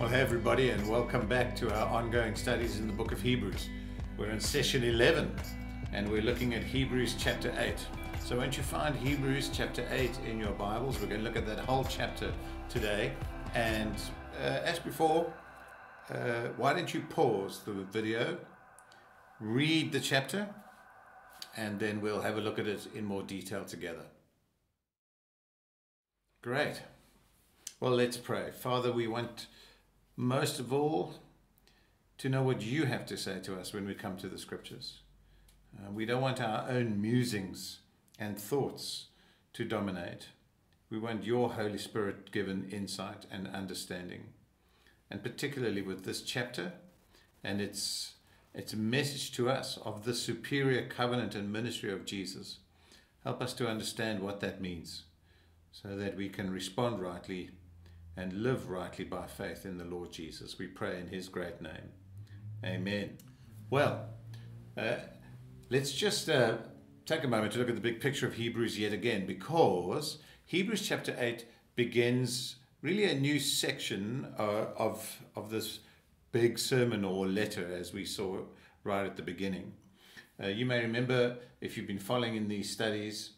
Well, hey everybody, and welcome back to our ongoing studies in the book of Hebrews. We're in session 11, and we're looking at Hebrews chapter 8. So, once you find Hebrews chapter 8 in your Bibles, we're going to look at that whole chapter today. And uh, as before, uh, why don't you pause the video, read the chapter, and then we'll have a look at it in more detail together. Great. Well, let's pray. Father, we want most of all to know what you have to say to us when we come to the scriptures. Uh, we don't want our own musings and thoughts to dominate. We want your Holy Spirit given insight and understanding. And particularly with this chapter and its, its message to us of the superior covenant and ministry of Jesus. Help us to understand what that means so that we can respond rightly and live rightly by faith in the Lord Jesus. We pray in his great name. Amen. Well, uh, let's just uh, take a moment to look at the big picture of Hebrews yet again because Hebrews chapter 8 begins really a new section uh, of, of this big sermon or letter as we saw right at the beginning. Uh, you may remember, if you've been following in these studies,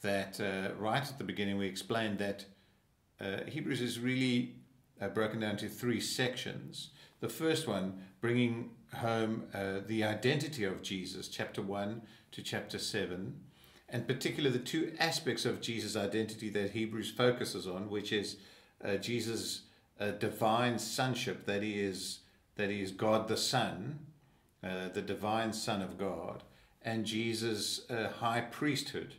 that uh, right at the beginning we explained that uh, Hebrews is really uh, broken down to three sections. The first one bringing home uh, the identity of Jesus, chapter 1 to chapter 7, and particularly the two aspects of Jesus' identity that Hebrews focuses on, which is uh, Jesus' uh, divine sonship, that he is, that he is God the Son, the divine Son of God, and Jesus' high priesthood,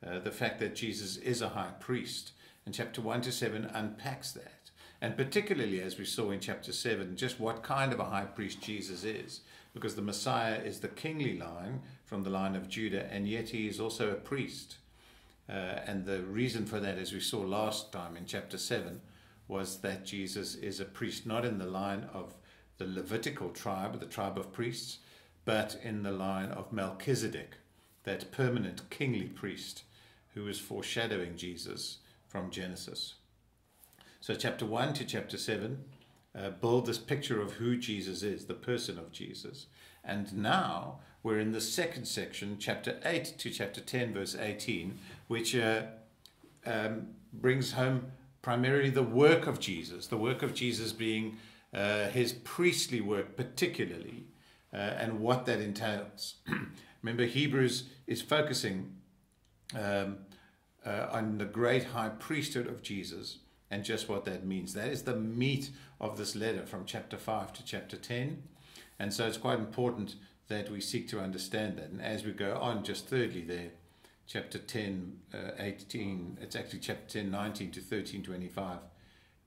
the fact that Jesus is a high priest. And chapter 1 to 7 unpacks that. And particularly, as we saw in chapter 7, just what kind of a high priest Jesus is. Because the Messiah is the kingly line from the line of Judah, and yet he is also a priest. Uh, and the reason for that, as we saw last time in chapter 7, was that Jesus is a priest not in the line of the Levitical tribe, the tribe of priests, but in the line of Melchizedek, that permanent kingly priest who is foreshadowing Jesus from Genesis. So, chapter 1 to chapter 7 uh, build this picture of who Jesus is, the person of Jesus. And now we're in the second section, chapter 8 to chapter 10, verse 18, which uh, um, brings home primarily the work of Jesus, the work of Jesus being uh, his priestly work, particularly, uh, and what that entails. Remember, Hebrews is focusing um, uh, on the great high priesthood of Jesus and just what that means. That is the meat of this letter from chapter 5 to chapter 10. And so it's quite important that we seek to understand that. And as we go on, just thirdly, there, chapter 10, uh, 18, it's actually chapter 10, 19 to 13, 25,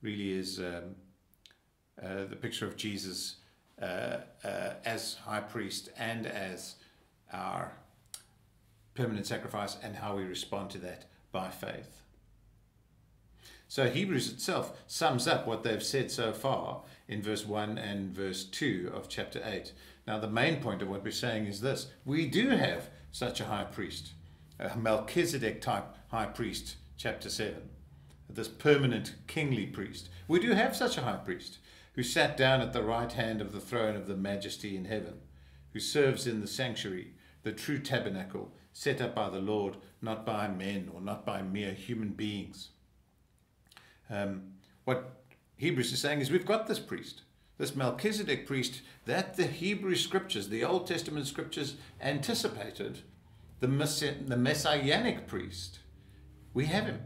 really is um, uh, the picture of Jesus uh, uh as high priest and as our permanent sacrifice and how we respond to that by faith. So Hebrews itself sums up what they've said so far in verse 1 and verse 2 of chapter 8. Now, the main point of what we're saying is this we do have such a high priest, a Melchizedek type high priest, chapter 7, this permanent kingly priest. We do have such a high priest who sat down at the right hand of the throne of the majesty in heaven, who serves in the sanctuary, the true tabernacle set up by the Lord, not by men or not by mere human beings. Um, what Hebrews is saying is we've got this priest, this Melchizedek priest that the Hebrew scriptures, the Old Testament scriptures anticipated, the, the messianic priest. We have him.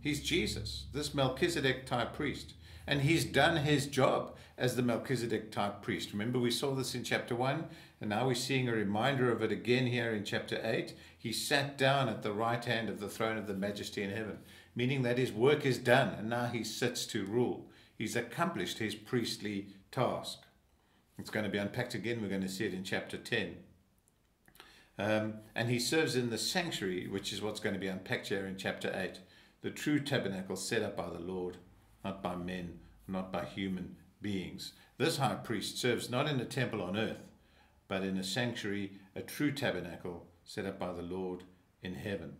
He's Jesus, this Melchizedek type priest. And he's done his job as the Melchizedek type priest. Remember, we saw this in chapter 1, and now we're seeing a reminder of it again here in chapter 8. He sat down at the right hand of the throne of the majesty in heaven, meaning that his work is done, and now he sits to rule. He's accomplished his priestly task. It's going to be unpacked again. We're going to see it in chapter 10. Um, and he serves in the sanctuary, which is what's going to be unpacked here in chapter 8. The true tabernacle set up by the Lord not by men, not by human beings. This high priest serves not in a temple on earth, but in a sanctuary, a true tabernacle set up by the Lord in heaven.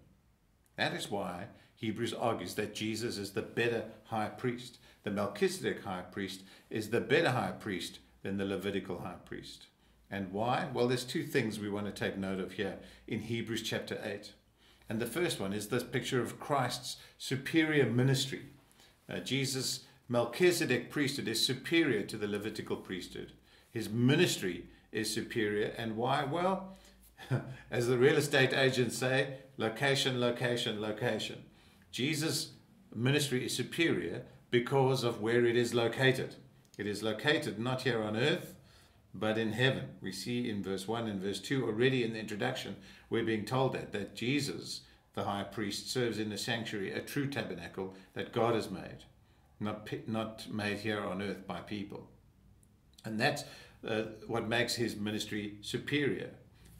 That is why Hebrews argues that Jesus is the better high priest. The Melchizedek high priest is the better high priest than the Levitical high priest. And why? Well, there's two things we want to take note of here in Hebrews chapter 8. And the first one is this picture of Christ's superior ministry. Uh, Jesus' Melchizedek priesthood is superior to the Levitical priesthood. His ministry is superior. And why? Well, as the real estate agents say, location, location, location. Jesus' ministry is superior because of where it is located. It is located not here on earth, but in heaven. We see in verse 1 and verse 2 already in the introduction, we're being told that, that Jesus, the high priest, serves in the sanctuary, a true tabernacle that God has made, not, not made here on earth by people. And that's uh, what makes his ministry superior.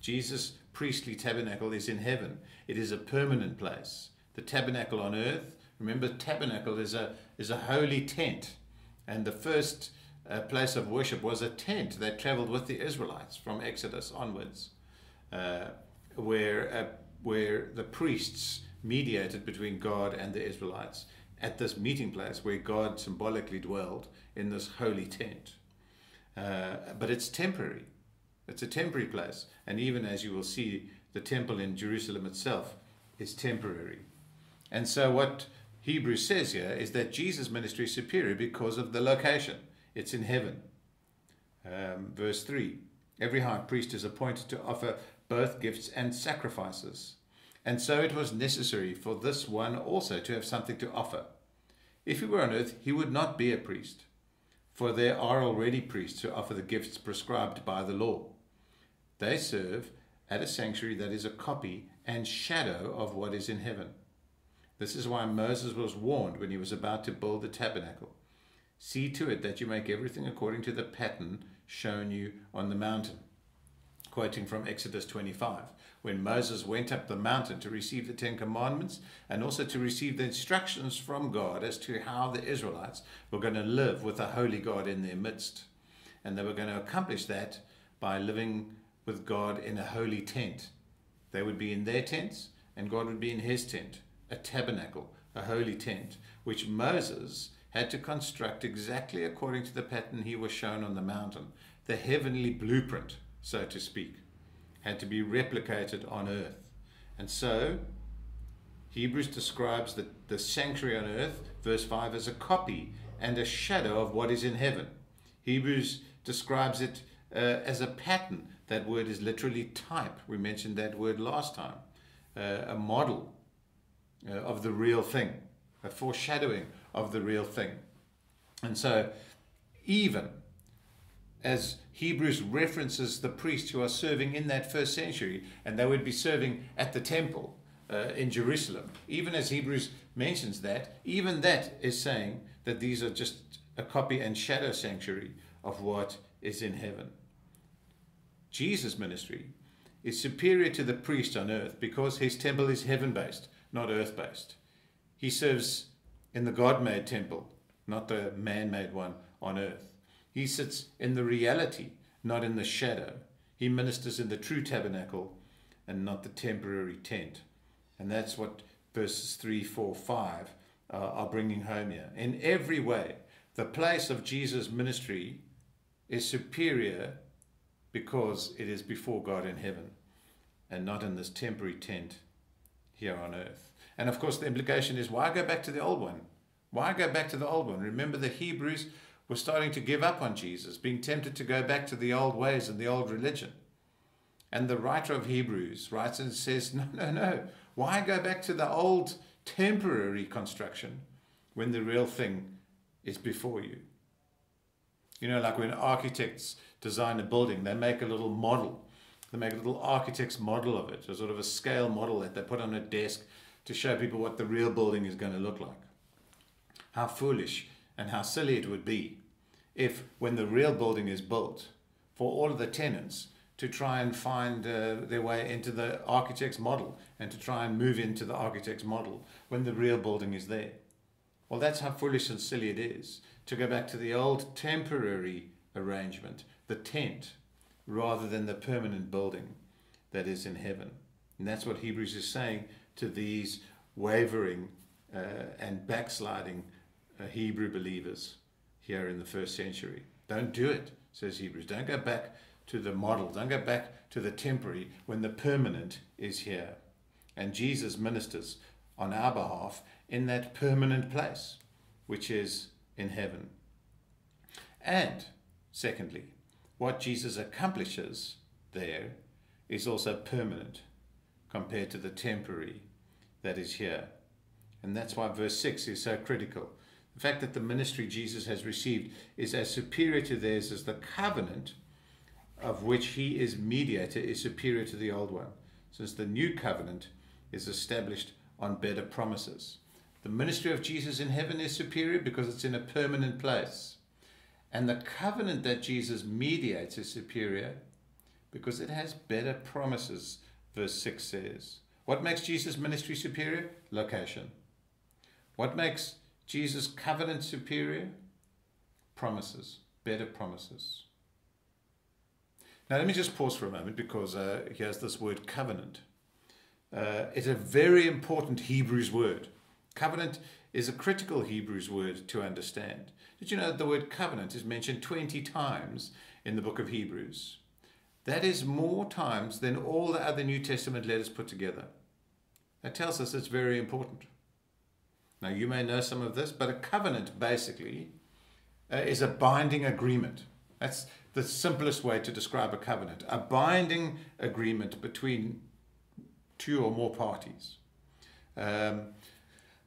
Jesus' priestly tabernacle is in heaven. It is a permanent place. The tabernacle on earth, remember, tabernacle is a, is a holy tent. And the first uh, place of worship was a tent that traveled with the Israelites from Exodus onwards, uh, where, uh, where the priests mediated between God and the Israelites at this meeting place where God symbolically dwelled in this holy tent. Uh, but it's temporary. It's a temporary place. And even as you will see, the temple in Jerusalem itself is temporary. And so what Hebrews says here is that Jesus' ministry is superior because of the location. It's in heaven. Um, verse 3 Every high priest is appointed to offer both gifts and sacrifices. And so it was necessary for this one also to have something to offer. If he were on earth, he would not be a priest, for there are already priests who offer the gifts prescribed by the law. They serve at a sanctuary that is a copy and shadow of what is in heaven. This is why Moses was warned when he was about to build the tabernacle. See to it that you make everything according to the pattern shown you on the mountain. Quoting from Exodus 25, when Moses went up the mountain to receive the Ten Commandments and also to receive the instructions from God as to how the Israelites were going to live with a holy God in their midst. And they were going to accomplish that by living with God in a holy tent. They would be in their tents, and God would be in his tent, a tabernacle, a holy tent, which Moses had to construct exactly according to the pattern he was shown on the mountain. The heavenly blueprint, so to speak, had to be replicated on earth. And so, Hebrews describes the, the sanctuary on earth, verse 5, as a copy and a shadow of what is in heaven. Hebrews describes it uh, as a pattern. That word is literally type. We mentioned that word last time. Uh, a model uh, of the real thing, a foreshadowing of the real thing. And so, even as Hebrews references the priests who are serving in that first century, and they would be serving at the temple uh, in Jerusalem, even as Hebrews mentions that, even that is saying that these are just a copy and shadow sanctuary of what is in heaven. Jesus' ministry is superior to the priest on earth because his temple is heaven based, not earth based. He serves in the God made temple, not the man made one on earth. He sits in the reality, not in the shadow. He ministers in the true tabernacle and not the temporary tent. And that's what verses 3, 4, 5 uh, are bringing home here. In every way, the place of Jesus' ministry is superior because it is before God in heaven and not in this temporary tent here on earth. And of course, the implication is why go back to the old one? Why go back to the old one? Remember, the Hebrews were starting to give up on Jesus, being tempted to go back to the old ways and the old religion. And the writer of Hebrews writes and says, No, no, no. Why go back to the old temporary construction when the real thing is before you? You know, like when architects design a building, they make a little model. They make a little architect's model of it, a sort of a scale model that they put on a desk to show people what the real building is going to look like. How foolish and how silly it would be if, when the real building is built, for all of the tenants to try and find uh, their way into the architect's model and to try and move into the architect's model when the real building is there. Well, that's how foolish and silly it is to go back to the old temporary arrangement, the tent, rather than the permanent building that is in heaven. And that's what Hebrews is saying to these wavering uh, and backsliding uh, Hebrew believers here in the first century. Don't do it, says Hebrews. Don't go back to the model. Don't go back to the temporary when the permanent is here. And Jesus ministers on our behalf in that permanent place, which is in heaven. And secondly, what Jesus accomplishes there is also permanent compared to the temporary that is here. And that's why verse 6 is so critical. The fact that the ministry Jesus has received is as superior to theirs as the covenant of which he is mediator is superior to the old one, since the new covenant is established on better promises. The ministry of Jesus in heaven is superior because it's in a permanent place. And the covenant that Jesus mediates is superior because it has better promises, verse 6 says. What makes Jesus' ministry superior? Location. What makes Jesus' covenant superior? Promises, better promises. Now, let me just pause for a moment because uh, has this word covenant. Uh, it's a very important Hebrews word. Covenant is a critical Hebrews word to understand. Did you know that the word covenant is mentioned 20 times in the book of Hebrews? That is more times than all the other New Testament letters put together. That tells us it's very important. Now, you may know some of this, but a covenant basically uh, is a binding agreement. That's the simplest way to describe a covenant a binding agreement between two or more parties. Um,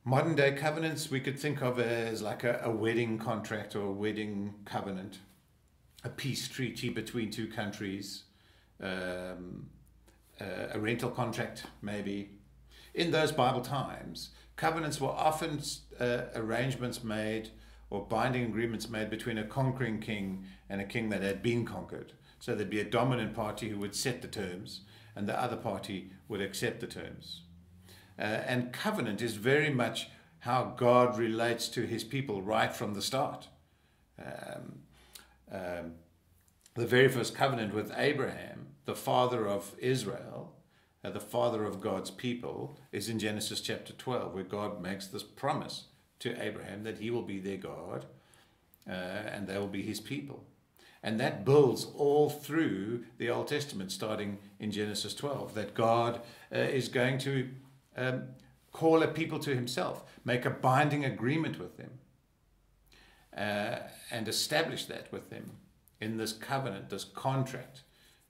modern day covenants we could think of as like a, a wedding contract or a wedding covenant, a peace treaty between two countries, um, uh, a rental contract maybe. In those Bible times, covenants were often uh, arrangements made or binding agreements made between a conquering king and a king that had been conquered. So there'd be a dominant party who would set the terms, and the other party would accept the terms. Uh, and covenant is very much how God relates to his people right from the start. Um, um, the very first covenant with Abraham, the father of Israel, uh, the father of God's people, is in Genesis chapter 12, where God makes this promise to Abraham that he will be their God uh, and they will be his people. And that builds all through the Old Testament, starting in Genesis 12, that God uh, is going to um, call a people to himself, make a binding agreement with them, uh, and establish that with them in this covenant, this contract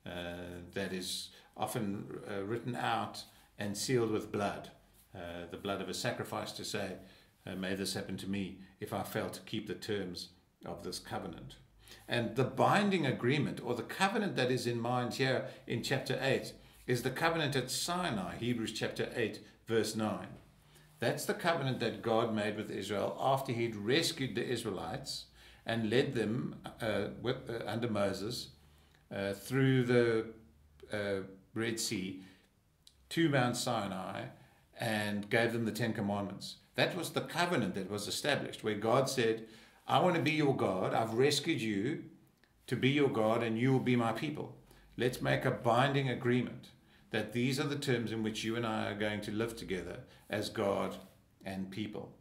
uh, that is often uh, written out and sealed with blood, uh, the blood of a sacrifice to say, May this happen to me if I fail to keep the terms of this covenant. And the binding agreement or the covenant that is in mind here in chapter 8 is the covenant at Sinai, Hebrews chapter 8, verse 9. That's the covenant that God made with Israel after he'd rescued the Israelites and led them uh, with, uh, under Moses uh, through the uh, Red Sea to Mount Sinai and gave them the Ten Commandments. That was the covenant that was established, where God said, I want to be your God. I've rescued you to be your God, and you will be my people. Let's make a binding agreement that these are the terms in which you and I are going to live together as God and people.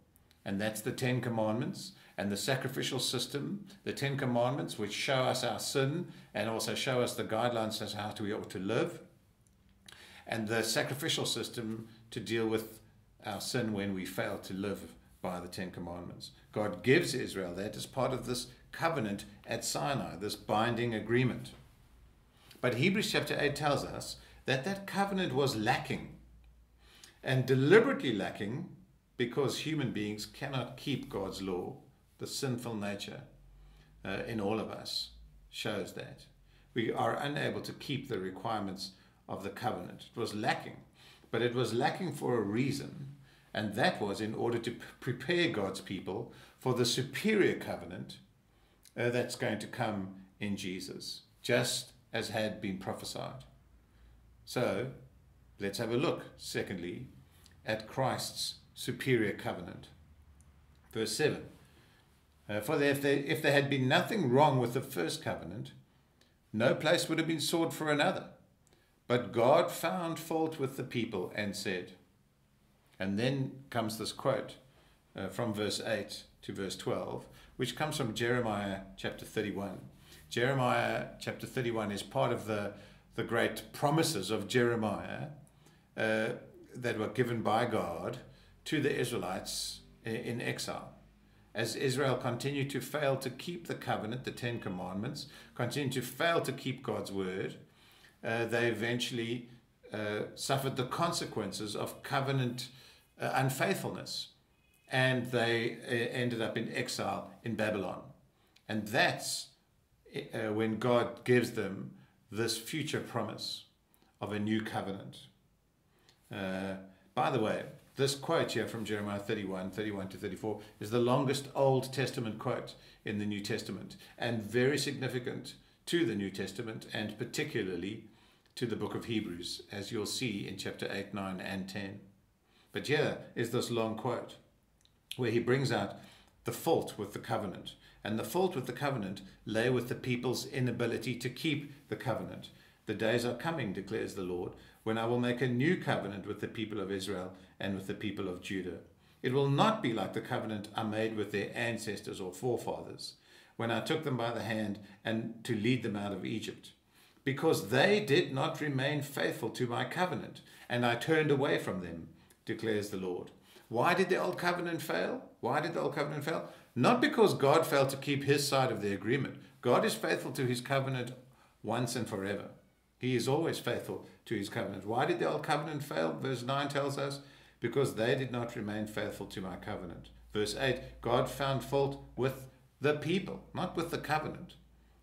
And that's the Ten Commandments and the sacrificial system, the Ten Commandments, which show us our sin and also show us the guidelines as how we ought to live, and the sacrificial system to deal with our sin when we fail to live by the Ten Commandments. God gives Israel that as part of this covenant at Sinai, this binding agreement. But Hebrews chapter 8 tells us that that covenant was lacking and deliberately lacking because human beings cannot keep God's law. The sinful nature uh, in all of us shows that. We are unable to keep the requirements of the covenant. It was lacking, but it was lacking for a reason, and that was in order to prepare God's people for the superior covenant uh, that's going to come in Jesus, just as had been prophesied. So let's have a look, secondly, at Christ's superior covenant. Verse 7 uh, For if if there had been nothing wrong with the first covenant, no place would have been sought for another. But God found fault with the people and said, And then comes this quote uh, from verse 8 to verse 12, which comes from Jeremiah chapter 31. Jeremiah chapter 31 is part of the, the great promises of Jeremiah uh, that were given by God to the Israelites in exile. As Israel continued to fail to keep the covenant, the Ten Commandments, continued to fail to keep God's word, uh, they eventually uh, suffered the consequences of covenant uh, unfaithfulness. And they uh, ended up in exile in Babylon. And that's uh, when God gives them this future promise of a new covenant. By the way, this quote here from Jeremiah 31, 31 to 34 is the longest Old Testament quote in the New Testament and very significant to the New Testament and particularly to the book of Hebrews, as you'll see in chapter 8, 9, and 10. But here is this long quote where he brings out the fault with the covenant. And the fault with the covenant lay with the people's inability to keep the covenant. The days are coming, declares the Lord, when I will make a new covenant with the people of Israel and with the people of Judah. It will not be like the covenant I made with their ancestors or forefathers, when I took them by the hand and to lead them out of Egypt, because they did not remain faithful to my covenant, and I turned away from them, declares the Lord. Why did the old covenant fail? Why did the old covenant fail? Not because God failed to keep his side of the agreement. God is faithful to his covenant once and forever. He is always faithful to his covenant. Why did the old covenant fail? Verse 9 tells us, because they did not remain faithful to my covenant. Verse 8, God found fault with the people, not with the covenant,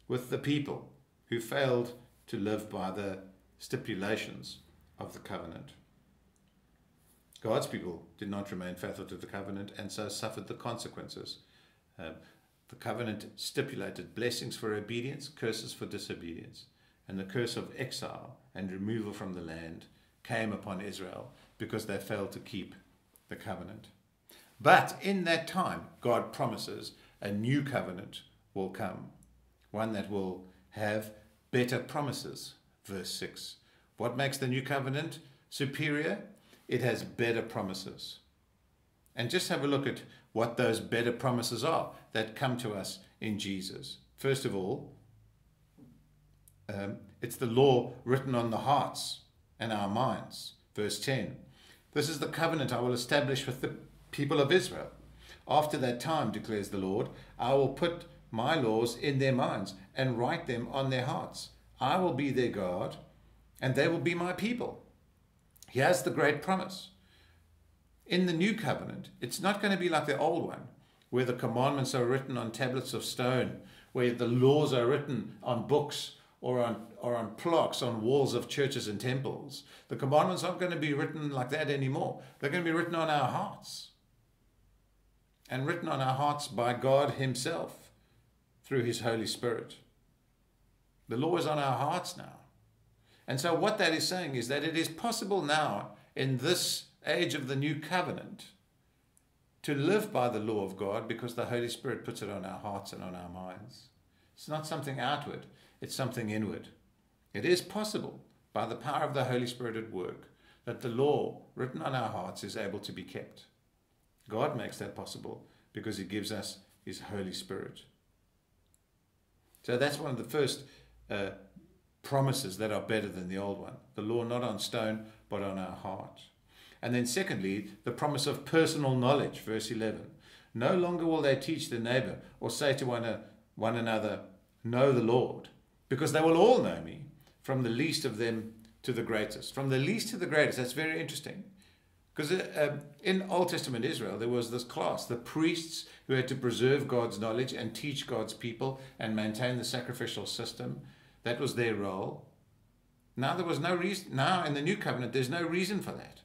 with the people who failed to live by the stipulations of the covenant. God's people did not remain faithful to the covenant and so suffered the consequences. Um, the covenant stipulated blessings for obedience, curses for disobedience and the curse of exile and removal from the land came upon Israel because they failed to keep the covenant. But in that time, God promises a new covenant will come, one that will have better promises. Verse 6. What makes the new covenant superior? It has better promises. And just have a look at what those better promises are that come to us in Jesus. First of all, um, it's the law written on the hearts and our minds. Verse 10 This is the covenant I will establish with the people of Israel. After that time, declares the Lord, I will put my laws in their minds and write them on their hearts. I will be their God, and they will be my people. He has the great promise. In the new covenant, it's not going to be like the old one, where the commandments are written on tablets of stone, where the laws are written on books or on, or on plaques on walls of churches and temples. The commandments aren't going to be written like that anymore. They're going to be written on our hearts. And written on our hearts by God Himself through His Holy Spirit. The law is on our hearts now. And so, what that is saying is that it is possible now, in this age of the new covenant, to live by the law of God because the Holy Spirit puts it on our hearts and on our minds. It's not something outward, it's something inward. It is possible, by the power of the Holy Spirit at work, that the law written on our hearts is able to be kept. God makes that possible because He gives us His Holy Spirit. So that's one of the first uh, promises that are better than the old one. The law not on stone, but on our heart. And then, secondly, the promise of personal knowledge, verse 11. No longer will they teach their neighbor or say to one, uh, one another, Know the Lord, because they will all know me, from the least of them to the greatest. From the least to the greatest. That's very interesting. Because um, in Old Testament Israel, there was this class, the priests who had to preserve God's knowledge and teach God's people and maintain the sacrificial system. That was their role. Now there was no reason, now in the new covenant, there's no reason for that.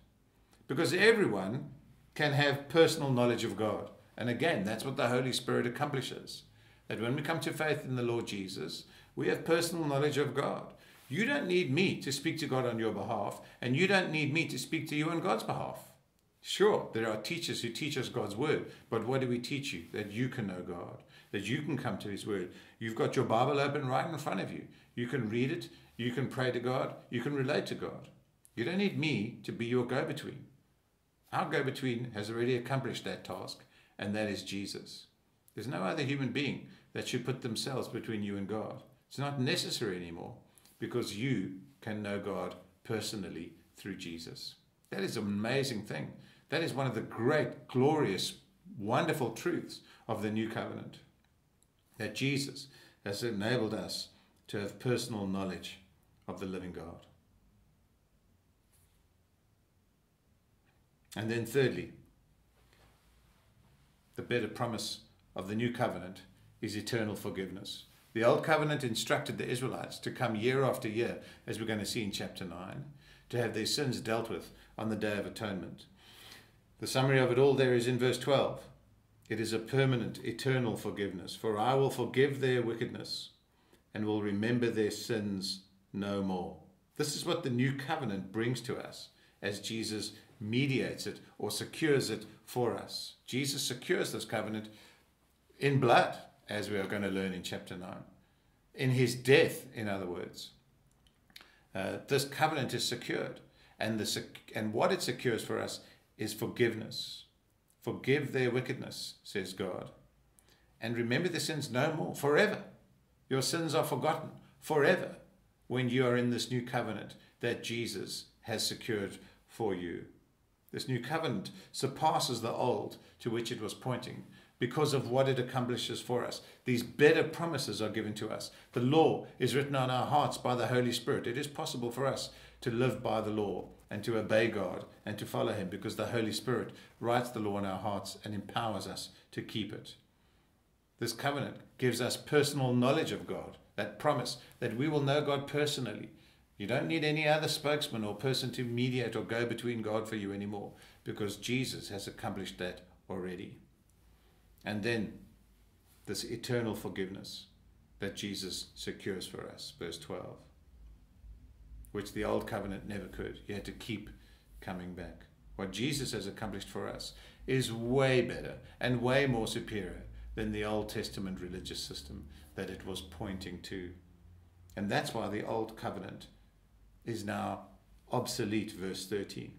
Because everyone can have personal knowledge of God. And again, that's what the Holy Spirit accomplishes. That when we come to faith in the Lord Jesus, we have personal knowledge of God. You don't need me to speak to God on your behalf, and you don't need me to speak to you on God's behalf. Sure, there are teachers who teach us God's word, but what do we teach you? That you can know God, that you can come to His word. You've got your Bible open right in front of you. You can read it, you can pray to God, you can relate to God. You don't need me to be your go between. Our go between has already accomplished that task, and that is Jesus. There's no other human being that should put themselves between you and God. It's not necessary anymore because you can know God personally through Jesus. That is an amazing thing. That is one of the great, glorious, wonderful truths of the new covenant. That Jesus has enabled us to have personal knowledge of the living God. And then, thirdly, the better promise of the new covenant is eternal forgiveness. The old covenant instructed the Israelites to come year after year, as we're going to see in chapter 9, to have their sins dealt with on the Day of Atonement. The summary of it all there is in verse 12. It is a permanent, eternal forgiveness. For I will forgive their wickedness and will remember their sins no more. This is what the new covenant brings to us as Jesus mediates it or secures it for us. Jesus secures this covenant in blood, as we are going to learn in chapter 9. In his death, in other words. Uh, this covenant is secured. And, the, and what it secures for us is forgiveness. Forgive their wickedness, says God. And remember the sins no more, forever. Your sins are forgotten forever when you are in this new covenant that Jesus has secured for you. This new covenant surpasses the old to which it was pointing because of what it accomplishes for us. These better promises are given to us. The law is written on our hearts by the Holy Spirit. It is possible for us to live by the law and to obey God and to follow Him because the Holy Spirit writes the law in our hearts and empowers us to keep it. This covenant gives us personal knowledge of God, that promise that we will know God personally you don't need any other spokesman or person to mediate or go between God for you anymore because Jesus has accomplished that already. And then this eternal forgiveness that Jesus secures for us, verse 12, which the old covenant never could. You had to keep coming back. What Jesus has accomplished for us is way better and way more superior than the Old Testament religious system that it was pointing to. And that's why the Old Covenant is now obsolete, verse 13.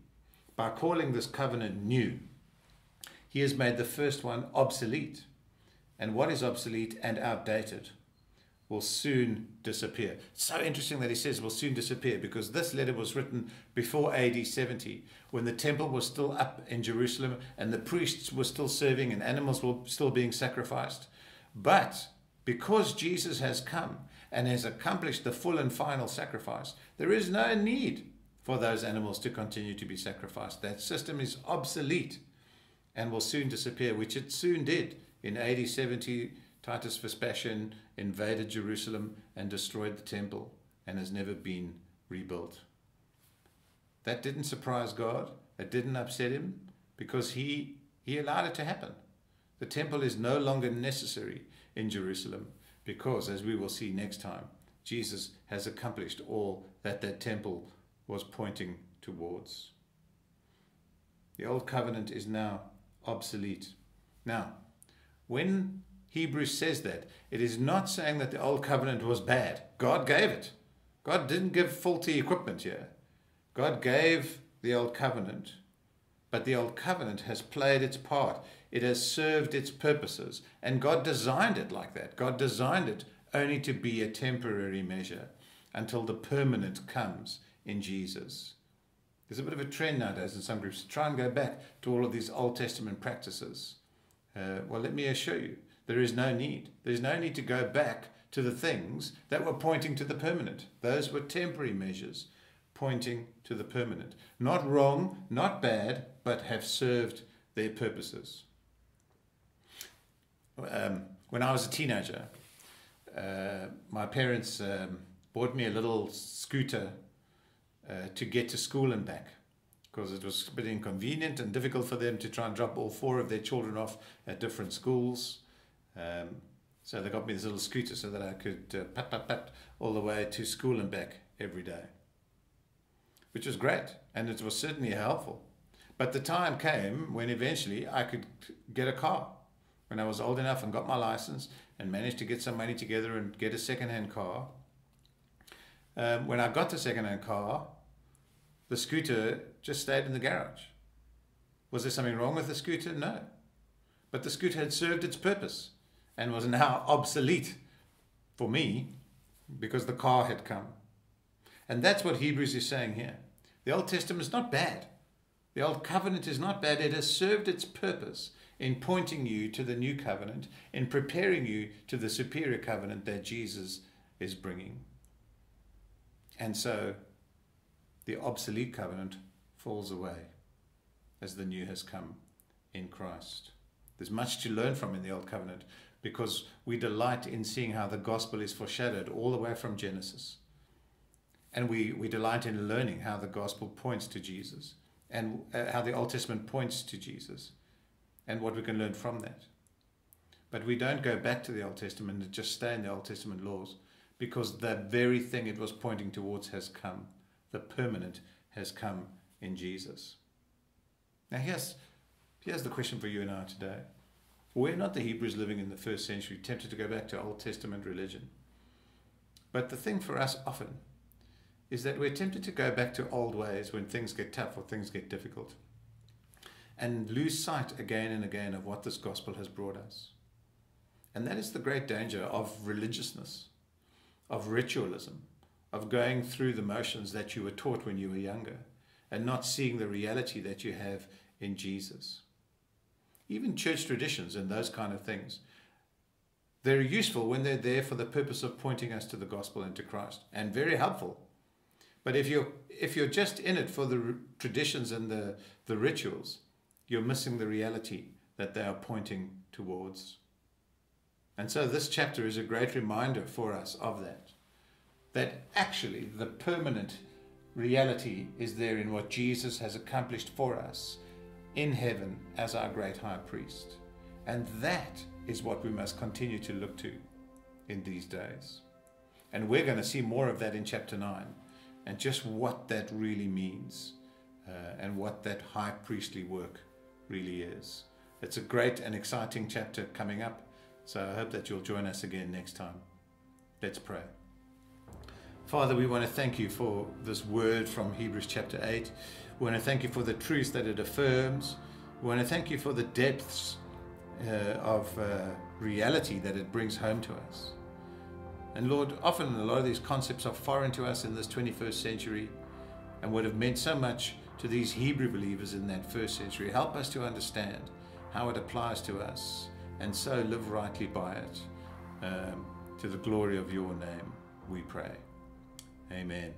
By calling this covenant new, he has made the first one obsolete. And what is obsolete and outdated will soon disappear. It's so interesting that he says will soon disappear because this letter was written before AD 70 when the temple was still up in Jerusalem and the priests were still serving and animals were still being sacrificed. But because Jesus has come and has accomplished the full and final sacrifice, there is no need for those animals to continue to be sacrificed. That system is obsolete and will soon disappear, which it soon did. In AD 70, Titus Vespasian invaded Jerusalem and destroyed the temple and has never been rebuilt. That didn't surprise God. It didn't upset him because he, he allowed it to happen. The temple is no longer necessary in Jerusalem because, as we will see next time, Jesus has accomplished all that that temple was pointing towards. The old covenant is now obsolete. Now, when Hebrews says that, it is not saying that the old covenant was bad. God gave it. God didn't give faulty equipment here. God gave the old covenant, but the old covenant has played its part. It has served its purposes. And God designed it like that. God designed it only to be a temporary measure until the permanent comes in Jesus. There's a bit of a trend nowadays in some groups to try and go back to all of these Old Testament practices. Uh, well, let me assure you, there is no need. There's no need to go back to the things that were pointing to the permanent. Those were temporary measures pointing to the permanent. Not wrong, not bad, but have served their purposes um, when I was a teenager, uh, my parents um, bought me a little scooter uh, to get to school and back because it was a bit inconvenient and difficult for them to try and drop all four of their children off at different schools. Um, so they got me this little scooter so that I could uh, pat, pat, pat all the way to school and back every day, which was great and it was certainly helpful. But the time came when eventually I could get a car when I was old enough and got my license and managed to get some money together and get a second-hand car. Um, when I got the second-hand car, the scooter just stayed in the garage. Was there something wrong with the scooter? No. But the scooter had served its purpose and was now obsolete for me because the car had come. And that's what Hebrews is saying here. The Old Testament is not bad. The Old Covenant is not bad. It has served its purpose in pointing you to the new covenant, in preparing you to the superior covenant that Jesus is bringing. And so the obsolete covenant falls away as the new has come in Christ. There's much to learn from in the Old Covenant because we delight in seeing how the gospel is foreshadowed all the way from Genesis. And we, we delight in learning how the gospel points to Jesus and uh, how the Old Testament points to Jesus and what we can learn from that. But we don't go back to the Old Testament and just stay in the Old Testament laws because the very thing it was pointing towards has come. The permanent has come in Jesus. Now, here's, here's the question for you and I today. We're not the Hebrews living in the first century tempted to go back to Old Testament religion. But the thing for us often is that we're tempted to go back to old ways when things get tough or things get difficult and lose sight again and again of what this gospel has brought us. And that is the great danger of religiousness, of ritualism, of going through the motions that you were taught when you were younger and not seeing the reality that you have in Jesus. Even church traditions and those kind of things. They're useful when they're there for the purpose of pointing us to the gospel and to Christ, and very helpful but if you're if you're just in it for the traditions and the, the rituals, you're missing the reality that they are pointing towards. And so this chapter is a great reminder for us of that. That actually the permanent reality is there in what Jesus has accomplished for us in heaven as our great high priest. And that is what we must continue to look to in these days. And we're going to see more of that in chapter 9 and just what that really means uh, and what that high priestly work really is. It's a great and exciting chapter coming up, so I hope that you'll join us again next time. Let's pray. Father, we want to thank you for this word from Hebrews chapter 8. We want to thank you for the truths that it affirms. We want to thank you for the depths uh, of uh, reality that it brings home to us. And Lord, often a lot of these concepts are foreign to us in this 21st century and would have meant so much to these Hebrew believers in that first century. Help us to understand how it applies to us and so live rightly by it. Um, to the glory of your name, we pray. Amen.